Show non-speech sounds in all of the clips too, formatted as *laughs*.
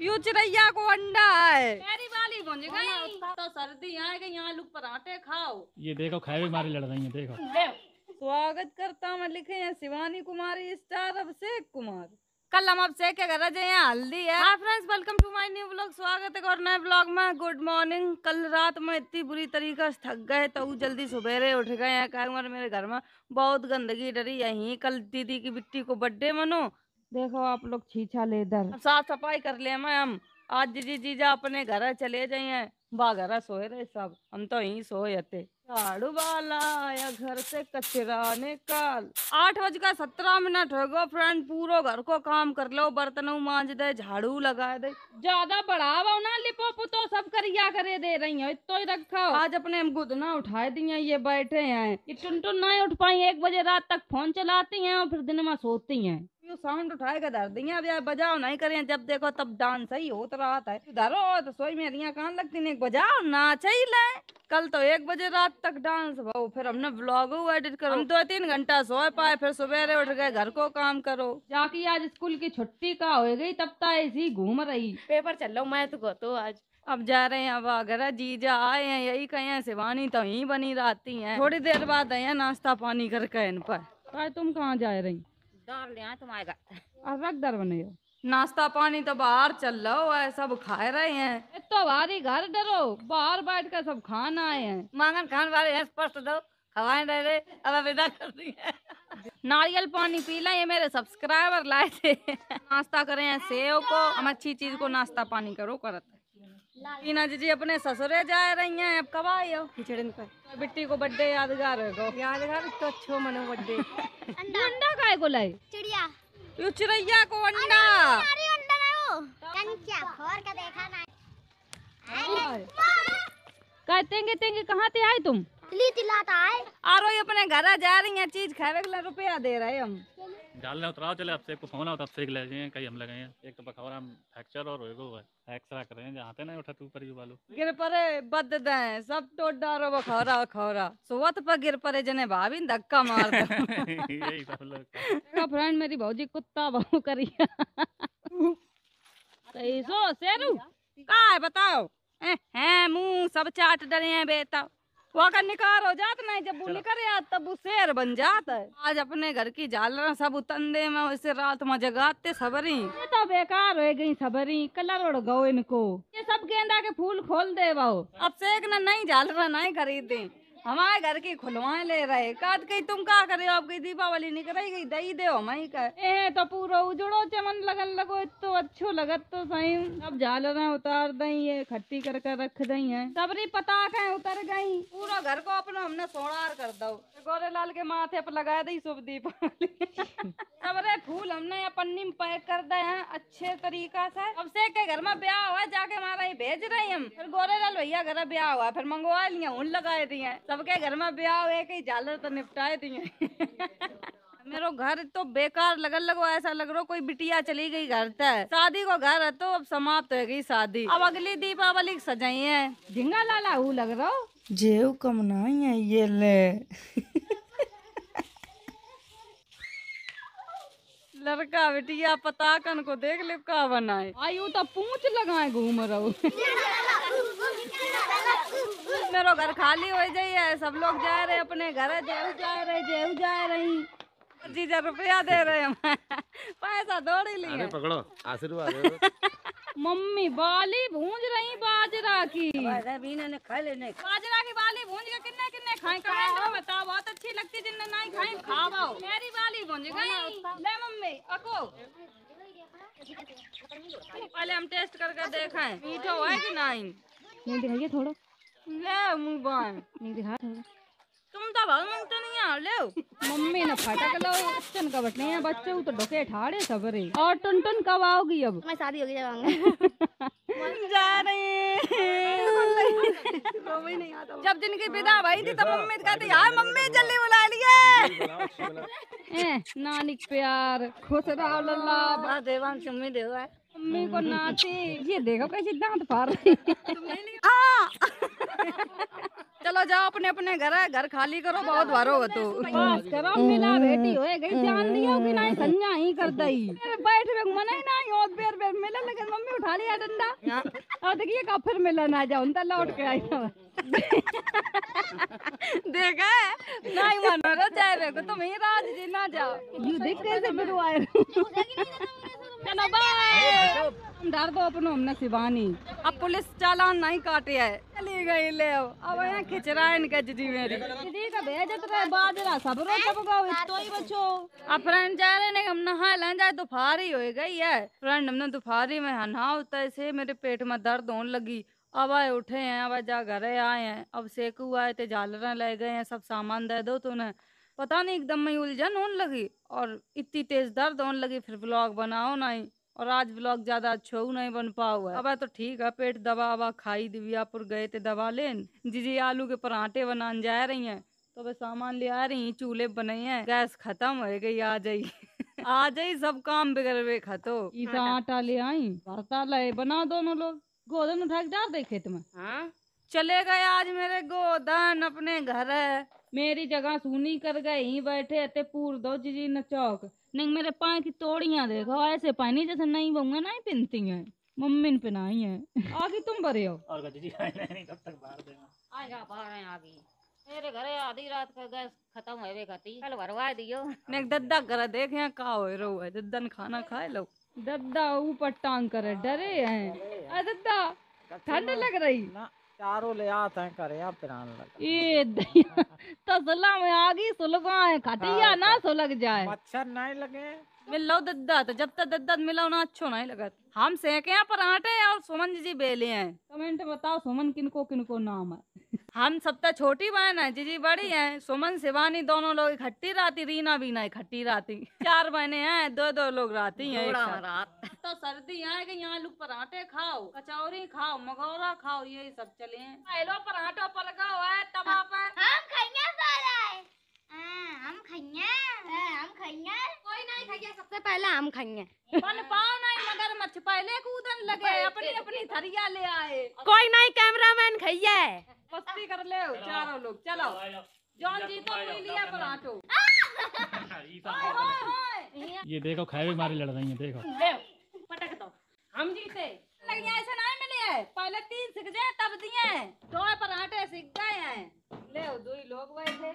You चिड़ैया को अंडा है। वाली भुंज गई। तो सर्दी आ गई आलू पराठे खाओ। ये देखो खाए मारी लड़ रही है देखो। स्वागत करता हूँ लिखे हैं शिवानी कुमारी स्टार अभिषेक कुमार। कल हम अभिषेक के घर जाए हैं हल्दी है। Hi friends welcome to my new blog स्वागत है और नए ब्लॉग में। गुड मॉर्निंग कल रात में इतनी बुरी तरीके से थक गए तो जल्दी सवेरे उठ गए हैं क्या मेरे घर में बहुत गंदगी डरी यहीं कल दीदी की बिट्टी को बर्थडे मनो। देखो आप लोग छीछा ले इधर। साफ़ सफ़ाई कर ले मैं हम। आज जीजी जीजा अपने घर चले जाइए बा घर सोए रहे सब। हम तो यहीं सोए थे। झाड़ू वाला घर से कचरा निकाल। आठ बज का सत्रह मिनट हो गो फ्रेंड। पूरो घर को काम कर लो, बर्तन मांज दे, झाड़ू लगा दे। ज़्यादा बढ़ावा ना लिपो पुतो, सब करिया करे दे रही हो। तो ही रखो। आज अपने हम गुदना उठाए दिए ये बैठे हैं। ये टुन टुन नहीं उठ पाई एक बजे रात तक फ़ोन चलाती हैं और फिर दिन में सोती हैं। यू साउंड उठाए के धर दिए अब यार बजाओ नहीं करें जब देखो तब डांस ही होता रहा है। धरो तो सोई में मेरिया कान लगती नहीं बजाओ नाच ही ले। कल तो एक बजे रात तक डांस भाव फिर हमने ब्लॉग एडिट करो। हम दो तीन घंटा सो पाए फिर सवेरे उठ गए घर को काम करो। जाके आज स्कूल की छुट्टी का हो गई तब तक ऐसी घूम रही। पेपर चल रहा मैं तो तो आज। अब जा रहे हैं अब अगर जीजा आए हैं यही कहे हैं शिवानी तो यहीं बनी रहती है। थोड़ी देर बाद आए नाश्ता पानी करके इन पर। तुम कहाँ जा रही? डाल ले तुम आएगा और रख दर बने नाश्ता पानी तो बाहर चल रहा है सब खाए रहे हैं तो भारी घर डरो बाहर बैठ कर सब खान आए हैं मांगन खान वाले हैं स्पष्ट दो खवाए रह रहे अब विदा कर दी है नारियल पानी पी लें ये मेरे सब्सक्राइबर लाए थे नाश्ता करें हैं सेव को हम अच्छी चीज़ को नाश्ता पानी करो करते टीना जी जी अपने ससुरे जा रही हैं अब कब आई हो? खिचड़ी पर। बिट्टी को बर्थडे यादगार है यादगार तो अच्छो मनो बर्थडे अंडा। काय को लाई चिड़िया। यू चिड़ैया को अंडा। अरे अंडा ना वो। कंचा फोर का देखा ना। काय तेंगे तेंगे कहाँ ते आए तुम? ली तिलाता है आरो ये अपने घर जा रही हैं चीज़ खावे के लिए रुपया दे रहे हम। डालने उतराओ चले अब से को फ़ोन आओ तब से ले जाए कहीं हम लगे हैं। एक तो बखौरा हम फ्रैक्चर और एगो एक्सरा कर रहे हैं जहाँ नहीं उठा तू पर यू वालो गिर परे बद दे सब टोट डारो बखौरा बखौरा। सुवत पर गिर परे जने भाभी धक्का मार दो यही सब लोग फ्रेंड मेरी भौजी कुत्ता बहु करिया सही सो शेरू का बताओ? हैं मुँह सब चाट डरे हैं बेटा वो अगर निकार हो जात नहीं जब वो निकर जात तब वो शेर बन जाता है। आज अपने घर की झालरा सब उतंदे में वैसे रात में जगाते सबरी। ये तो बेकार हो गई सबरी कलर उड़ गो इनको। ये सब गेंदा के फूल खोल दे अब से एक ना नहीं झालरा नहीं खरीदे। हमारे घर की खुलवाए ले रहे। काद कही तुम का करे हो? आपकी दीपावली निकल गई। दही दे का ए तो पूरा उजड़ो चमन लगन लगो तो अच्छो लगत तो सही। अब झालर उतार दई है खट्टी कर कर रख दई है सबरी पताक है उतर गई। पूरा घर को अपना हमने सोनार कर दो। गोरे लाल के माथे पर लगा दी शुभ दीपावली *laughs* सबरे फूल हमने यहाँ पन्नी में पैक कर दे हैं, अच्छे तरीका से। अब से के घर में ब्याह हुआ, जाके हमारा ही भेज रहे हम। फिर गोरे लाल भैया घर ब्याह हुआ, फिर मंगवा लिया उन लगाए दिए सबके घर में ब्याह हुए कई झालर तो निपटाए दिए *laughs* मेरा घर तो बेकार लगन लगो ऐसा लग रहा कोई बिटिया चली गई घर तक शादी को घर है तो अब समाप्त हो गई शादी। अब अगली दीपावली सजाई है। झिंगा लाला हूँ लग रहा जेव कम नहीं है ये ले। *laughs* लड़का बिटिया पताकन को देख ले का बनाए। आयु तो पूछ लगाए घूम रहो। मेरा घर खाली हो जाइए सब लोग जा रहे अपने घर जेऊ जा रहे जेऊ जा रही जीजा रुपया दे रहे हम। पैसा दौड़ी लिए। पकड़ो आशीर्वाद *laughs* मम्मी बाली भूंज रही बाजरा की। ने खा लेने। बाजरा की बाली भूंज के किन्ने किन्ने खाए कमेंट में बताओ बहुत अच्छी लगती जिनने नहीं खाई खाओ। मेरी बाली भूंज गई। ले मम्मी अको। पहले हम टेस्ट करके देखें मीठो है कि नहीं? नहीं दिखाइए थोड़ा। ले मुँह बान नहीं दिखा थोड़ा। तुम तो बहुत तो नहीं आ ले मम्मी ने फटक लो चन का बटने हैं बच्चे तो ढोके ठाड़े सबरे और टुन टुन कब आओगी अब? मैं शादी हो गई जब *laughs* जा रहे जब जिनकी विदा भई थी तब मम्मी कहती यार मम्मी जल्दी बुला लिए। ए नानी प्यार। खुश रहो लल्ला। बा देवान सुम्मी देवा मम्मी को नाची ये देखो कैसे दांत फाड़ रही चलो जाओ अपने अपने घर है घर खाली करो बहुत भरो हो तो। बस करो मिला बेटी होए गई जान लियो कि नहीं संज्ञा ही कर दई। बैठ में मना ही नहीं और बेर बेर मिले लेकिन मम्मी उठा लिया डंडा। और देखिए का फिर मिला ना जाओ उनता लौट के आई हो। देखा है? नहीं मनो रो जाए को तुम ही राज जी ना जाओ। यू देख कैसे आए चलो बाय डर दो अपनो हमने शिवानी अब पुलिस चालान नहीं काटे है। चली गई ले अब अब यहाँ खिंच रहा है इनका जीजी मेरी। दीदी का भेजत रहे बाजरा सब रो सब गाओ तो ही बचो। अब फ्रेंड जा रहे ने हम नहा लें जाए दोपहरी हो गई है। फ्रेंड हमने दोपहरी में नहा होता ऐसे मेरे पेट में दर्द होने लगी। अब आए उठे हैं अब जा घर आए हैं। अब सेक हुआ है थे झालर ले गए हैं सब सामान दे दो तो उन्हें पता नहीं एकदम में उलझन होने लगी और इतनी तेज दर्द होने लगी फिर ब्लॉग बनाओ नहीं और आज ब्लॉग ज़्यादा अच्छा नहीं बन पा हुआ है। अब तो ठीक है पेट दवा ववा खाई दिव्यापुर गए थे दवा लेन। जीजी आलू के पराठे बनाने जा रही हैं तो वे सामान ले आ रही चूल्हे बने हैं गैस खत्म हो गई आ जाई। *laughs* आ जाई सब काम बिगड़ वे खतो ईसा आटा ले आई भरता ले बना दोनों लोग। गोदन उठा के डाल दे खेत में। हाँ चले गए आज मेरे गोदन अपने घर। है मेरी जगह सुनी कर गए यहीं बैठे थे पूर दो जीजी न चौक नहीं मेरे पाए की तोड़ियाँ देखो ऐसे पानी जैसे नहीं बहुए नहीं पिनती हैं। मम्मी ने पिनाई है। आगे तुम भरे हो। और का जीजी नहीं तब तक बाहर देना। आएगा बाहर हैं आगे। मेरे घरे आधी रात का गैस खत्म होवे खाती। कल भरवा दियो। ने दद्दा कर देख का हो रहो है। दद्दन खाना खाए लो। दद्दा ऊपर टांग करे डरे हैं। अरे दद्दा ठंड लग रही। चारों ले आते हैं करे आप पिरान लगा। ये तसला में आगी सुलगा है खटिया ना सुलग जाए। मच्छर नहीं लगे। मिल दद्दा तो जब तक दद्दा मिला ना अच्छो नहीं लगा। हम सेके हैं पराठे और सुमन जी बेले हैं। कमेंट बताओ सुमन किनको किनको नाम है। *laughs* हम सब तक छोटी बहन है जीजी बड़ी है। सुमन शिवानी दोनों लोग इकट्ठी रहती रीना भी ना इकट्ठी रहती। चार बहने हैं दो दो लोग रहती हैं। रात। तो सर्दी है कि यहाँ लोग पराठे खाओ कचौरी खाओ मगौरा खाओ यही सब चले हैं। पराठा पलका हुआ है तवा पर हम खैया वाला है हाँ, हम खैया हाँ, हम खैया कोई नहीं खैया सबसे पहले हम खैया बन पाओ नहीं मगर मच्छ पहले कूदन लगे अपनी अपनी थरिया ले आए। कोई नहीं कैमरामैन खैया है मस्ती कर ले चारों लोग चलो। जॉन जी तो लिया पराठो *laughs* *laughs* ये देखो खैबे मारे लड़ रही हैं देखो। पटक दो। हम जीते ऐसे नहीं मिले हैं। पहले तीन सीख जाए तब दिए दो पराठे सीख गए हैं। ले दो ही लोग बैठे।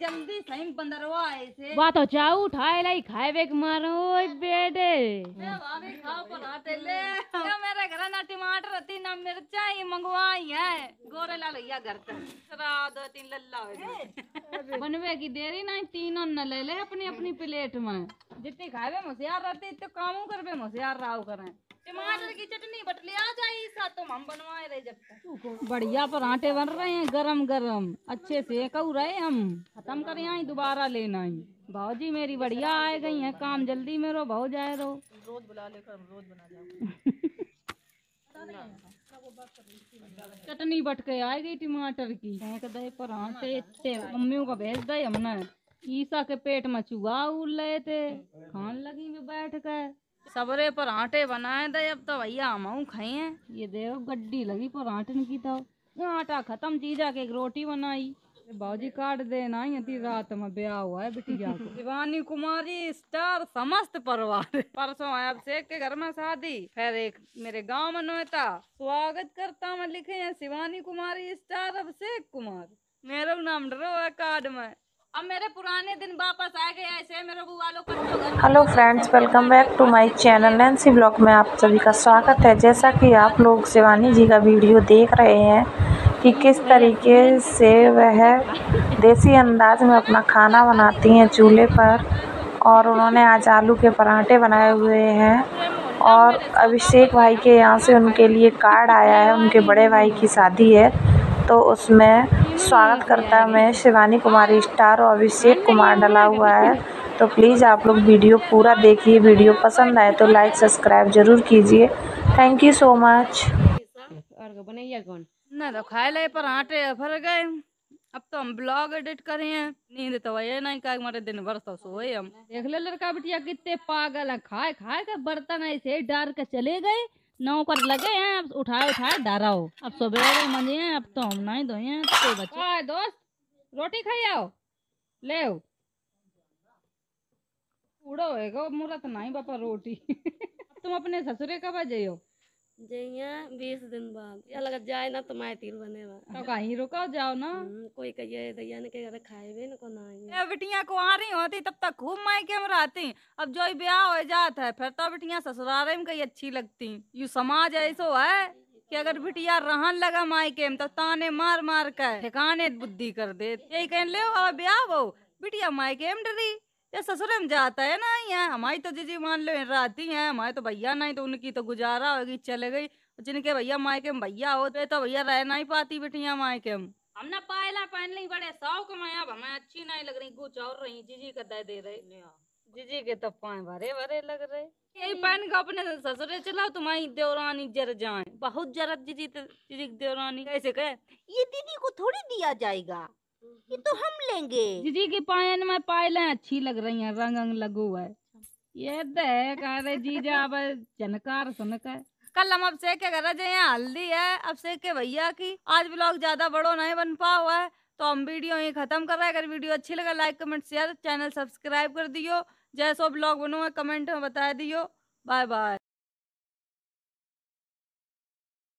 जल्दी सही बंदरवा ऐसे। बात तो चाऊ उठाए लाई खाए बेक मारो ओए बेटे। भाभी खाओ ले। ले मेरे घर ना टमाटर रहती ना मिर्चा ही मंगवाई है। गोरे ला लिया घर से सरा दो तीन लल्ला हो गए बनवे की देरी नहीं तीनों न ले ले अपनी अपनी प्लेट में। जितनी खावे मुसियार रहते इतने कामों करवे मुसियार राव करें। टमाटर की चटनी बटली आ जाए साथ तुम हम बनवाए रहे जब तक। बढ़िया पराठे बन रहे हैं गरम गरम। अच्छे से कहू रहे हम। खत्म कर आई दोबारा लेना ही। भाजी मेरी बढ़िया आ गई है काम जल्दी मेरो भाव जाए रो रोज बुला लेकर हम रोज बना जाओ चटनी बट के आए गई टमाटर की। फेंक दे पराठे इतने मम्मियों का भेज दे हमने। ईसा के पेट में चूहा उड़ रहे थे। खान लगी भी बैठ कर। सबरे पराठे बनाए थे अब तो भैया हम खाए। हैं ये देखो गड्डी लगी पराठन की तो। आटा खत्म चीजा के एक रोटी बनाई। बाजी काट देना यती रात में ब्याह हुआ है बिटिया को। *laughs* शिवानी कुमारी स्टार समस्त परिवार। परसों है अब शेख के घर में शादी फिर एक मेरे गाँव में नोता स्वागत करता मैं लिखे हैं शिवानी कुमारी स्टार अभिषेक कुमार। मेरा नाम डरो है कार्ड में। Hello friends welcome back to my channel Nancy blog में आप सभी का स्वागत है। जैसा कि आप लोग शिवानी जी का वीडियो देख रहे हैं कि किस तरीके से वह देसी अंदाज में अपना खाना बनाती हैं चूल्हे पर और उन्होंने आज आलू के पराठे बनाए हुए हैं और अभिषेक भाई के यहाँ से उनके लिए कार्ड आया है, उनके बड़े भाई की शादी है तो उसमें स्वागत करता मैं शिवानी कुमारी स्टार और अभिषेक कुमार डला हुआ है। तो प्लीज़ आप लोग वीडियो पूरा देखिए। वीडियो पसंद आए तो लाइक सब्सक्राइब ज़रूर कीजिए। थैंक यू सो मच न तो खाए ले पराठे भर गए। अब तो हम ब्लॉग एडिट करे हैं। नींद तो वही नहीं का हमारे दिन भर तो सोए हम। देख ले लड़का बिटिया कितने पागल है। खाए खाए के बर्तन ऐसे डाल के चले गए। नौकर लगे हैं, अब उठाए उठाए, डराओ। अब सवेरे मंजे हैं, अब तो हम नहीं धोए हैं तो बच्चे दोस्त, रोटी खाई आओ। ले। उड़ो है मुरत नहीं बापा, रोटी। *laughs* तुम अपने ससुरे कब जाइयो? जइया बीस दिन बाद। या लगा जाए ना तो माय तीर बनेगा तो कहीं रुको जाओ ना। हम्म, कोई कहिए दैया ने कह खाए न को ना ये बिटिया को आ रही होती तब तक खूब मायके में रहती। अब जो ब्याह हो जाता है फिर तो बिटिया ससुराल में कहीं अच्छी लगती। यू समाज ऐसो है कि अगर बिटिया रहन लगा मायके में तो ताने मार मार कर ठिकाने बुद्धि कर दे यही कह ले अब ब्याह हो। बिटिया मायके में डरी। ये ससुर में जाता है ना यहाँ हमारी तो जीजी मान लो रहती है हमारे तो भैया नहीं तो उनकी तो गुजारा होगी चले गई। जिनके भैया मायके में भैया हो तो भैया रह नहीं पाती बिटिया मायके में। हमने पायला पहन ली बड़े शौक में अब हमें अच्छी नहीं लग रही कुछ और रही जीजी का दे दे रहे। जीजी के तो पाए भरे भरे लग रहे। यही पहन के अपने ससुरे चलाओ तुम्हारी देवरानी जर जाए। बहुत जरत जीजी जीजी देवरानी कैसे कहे। ये दीदी को थोड़ी दिया जाएगा। ये तो हम लेंगे। जीजी की पायन में पायलें अच्छी लग रही हैं रंग अंग लगो हुआ है। ये देख अरे जीजा अब जनकार सुनकर कल हम अब सेके घर रहे यहाँ हल्दी है अब सेके भैया की। आज ब्लॉग ज़्यादा बड़ो नहीं बन पा हुआ है तो हम वीडियो यहीं खत्म कर रहे हैं। अगर वीडियो अच्छी लगा like comment share channel subscribe कर दियो। जैसो ब्लॉग बनो है कमेंट में बता दियो। Bye bye